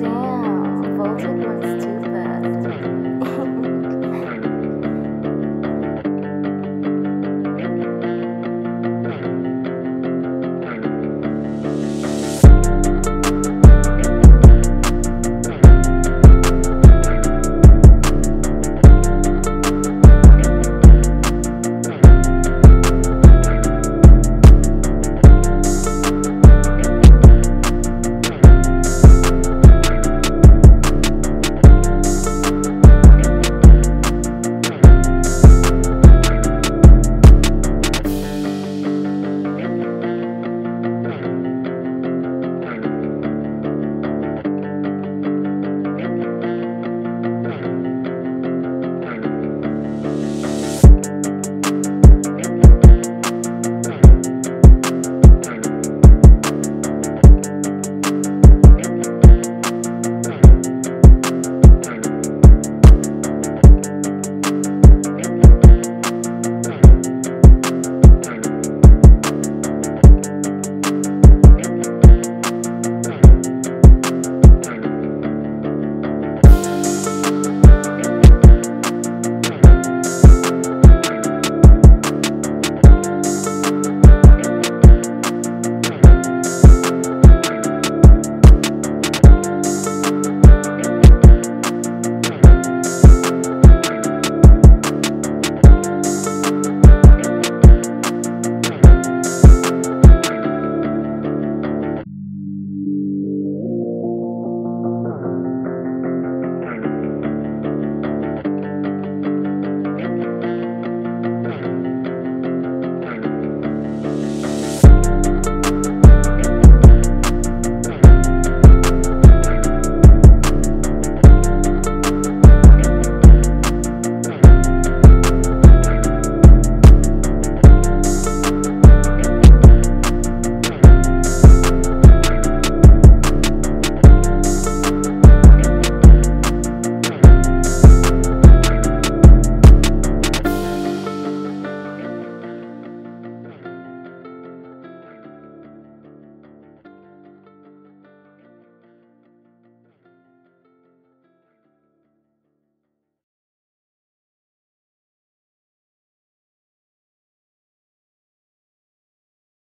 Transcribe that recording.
Damn,